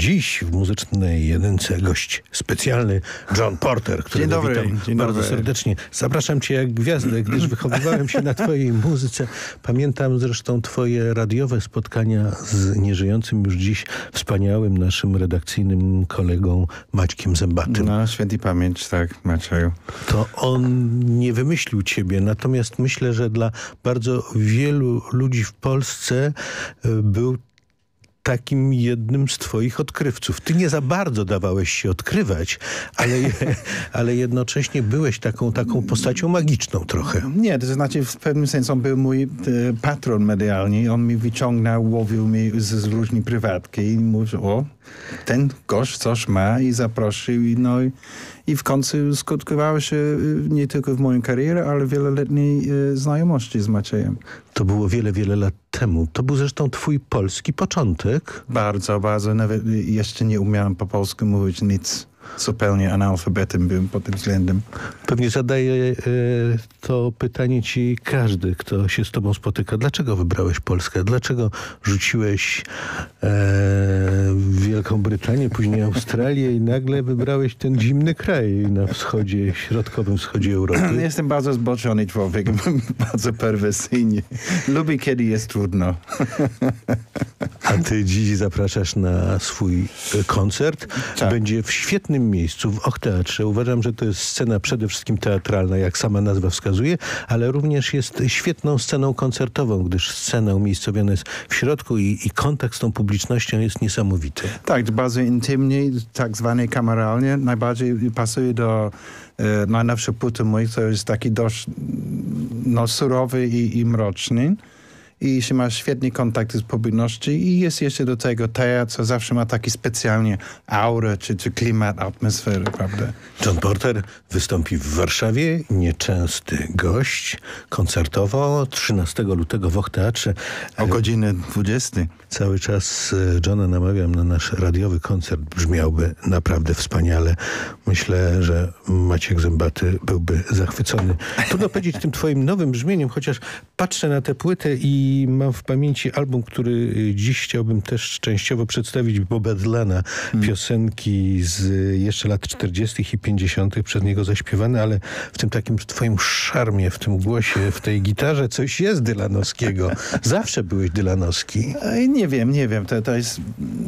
Dziś w Muzycznej Jedynce gość specjalny John Porter, który dzień dobry, witam dzień bardzo dobry. serdecznie. Zapraszam cię jak gwiazdę, gdyż wychowywałem się na twojej muzyce. Pamiętam zresztą twoje radiowe spotkania z nieżyjącym już dziś wspaniałym naszym redakcyjnym kolegą Maćkiem Zębatym. No, święty pamięć, tak, Macieju. To on nie wymyślił ciebie, natomiast myślę, że dla bardzo wielu ludzi w Polsce y, był takim jednym z twoich odkrywców. Ty nie za bardzo dawałeś się odkrywać, ale, ale jednocześnie byłeś taką, taką postacią magiczną trochę. Nie, to znaczy w pewnym sensie on był mój e, patron medialny. On mi wyciągnął, łowił mnie z, z różnych prywatki i mówił, o, ten gość coś ma i zaprosił. I, no, i, w końcu skutkowało się e, nie tylko w moją karierę, ale wieloletniej e, znajomości z Maciejem. To było wiele, wiele lat temu. To był zresztą twój polski początek. Bardzo, bardzo. Nawet jeszcze nie umiałem po polsku mówić nic. Zupełnie analfabetem byłem pod tym względem. Pewnie zadaje to pytanie ci każdy, kto się z tobą spotyka. Dlaczego wybrałeś Polskę? Dlaczego rzuciłeś e, Wielką Brytanię, później Australię i nagle wybrałeś ten zimny kraj na wschodzie, środkowym wschodzie Europy? Jestem bardzo zboczony człowiek, bardzo perwersyjny. Lubię, kiedy jest trudno. A ty dziś zapraszasz na swój e, koncert. Tak. Będzie w świetnym miejscu, w Och Teatrze. Uważam, że to jest scena przede wszystkim teatralna, jak sama nazwa wskazuje, ale również jest świetną sceną koncertową, gdyż scena umiejscowiona jest w środku i, i kontakt z tą publicznością jest niesamowity. Tak, bardzo intymnie, tak zwane kameralnie. Najbardziej pasuje do e, najnowszej płyty mój, to jest taki dość no, surowy i, i mroczny. I się ma świetny kontakt z publicznością i jest jeszcze do tego teatr, co zawsze ma taki specjalnie aurę, czy, czy klimat, atmosferę, prawda? John Porter wystąpi w Warszawie, nieczęsty gość, koncertowo 13 lutego w Och Teatrze. O godzinie 20. Cały czas e, Johna namawiam na nasz radiowy koncert. Brzmiałby naprawdę wspaniale. Myślę, że Maciek Zębaty byłby zachwycony. Trudno powiedzieć tym twoim nowym brzmieniem, chociaż patrzę na tę płytę i mam w pamięci album, który y, dziś chciałbym też częściowo przedstawić, Boba Dylana. Piosenki z y, jeszcze lat 40. i 50. przez niego zaśpiewane, ale w tym takim twoim szarmie, w tym głosie, w tej gitarze coś jest dylanowskiego. Zawsze byłeś dylanowski. Nie wiem, nie wiem. To, to, jest,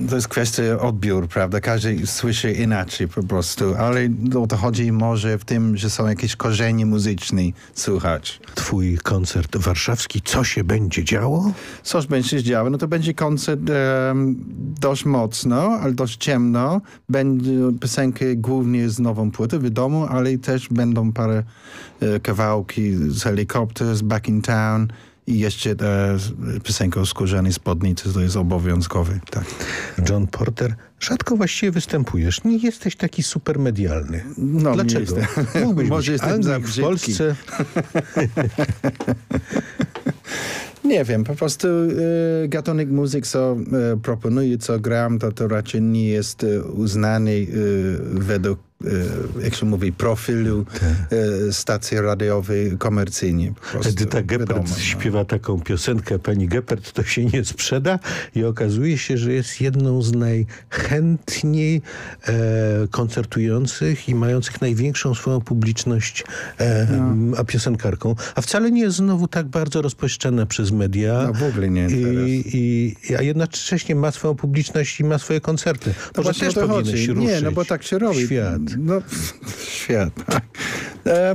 to jest kwestia odbioru, prawda? Każdy słyszy inaczej po prostu, ale o to chodzi może w tym, że są jakieś korzenie muzyczne słuchać. Twój koncert warszawski. Co się będzie działo? Coś będzie się działo, no to będzie koncert em, dość mocno, ale dość ciemno. Będzie piosenki głównie z nową płytą, wiadomo, ale też będą parę e, kawałki z Helicopters, Back in Town i jeszcze e, piosenka o skórzanej spódnicy, to jest obowiązkowy, tak. John Porter, rzadko właściwie występujesz. Nie jesteś taki super medialny. No, Dlaczego? Mógłbyś Może być jestem za w. Polsce. Nie wiem, po prostu e, gatunek muzyk, co e, proponuję, co gram, to, to raczej nie jest e, uznany według, jak się mówi, profilu e, stacji radiowej komercyjnie. Edyta Geppert wiadomo, no. śpiewa taką piosenkę Pani Geppert to się nie sprzeda i okazuje się, że jest jedną z najchętniej e, koncertujących i mających największą swoją publiczność e, No. a piosenkarką, a wcale nie jest znowu tak bardzo rozpuszczana przez media. No w ogóle nie. I, i, a jednocześnie ma swoją publiczność i ma swoje koncerty. No Może też powinieneś chodzi. ruszyć. Nie, no bo tak się robi. Świat. No, świat. tak.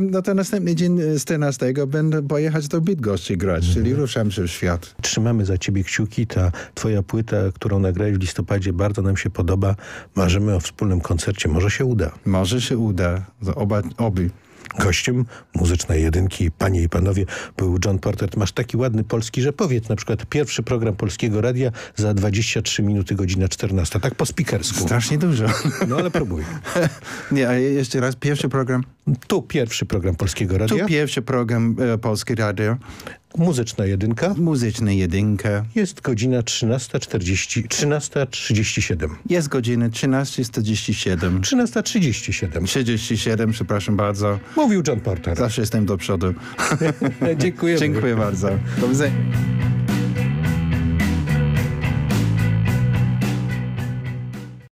No to następny dzień z 14 będę pojechać do Bydgoszczy grać, Mhm. czyli ruszam się w świat. Trzymamy za ciebie kciuki. Ta twoja płyta, którą nagrałeś w listopadzie, bardzo nam się podoba. Marzymy o wspólnym koncercie. Może się uda. Może się uda. Oba, oby. Gościem muzycznej jedynki, panie i panowie, był John Porter. Masz taki ładny polski, że powiedz na przykład pierwszy program Polskiego Radia za 23 minuty, godzina 14. Tak po spikersku. Strasznie dużo. No ale próbuj. Nie, a jeszcze raz, pierwszy program. Tu pierwszy program Polskiego Radia. Tu pierwszy program e, Polskie Radio. Muzyczna jedynka. Muzyczna jedynka. Jest godzina 13.40, 13.37. Jest godzina 13.47. 13.37. 37, przepraszam bardzo. Mówił John Porter. Zawsze jestem do przodu. Dziękuję. Dziękuję bardzo. Do widzenia.